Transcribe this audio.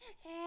Hey.